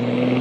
Amen.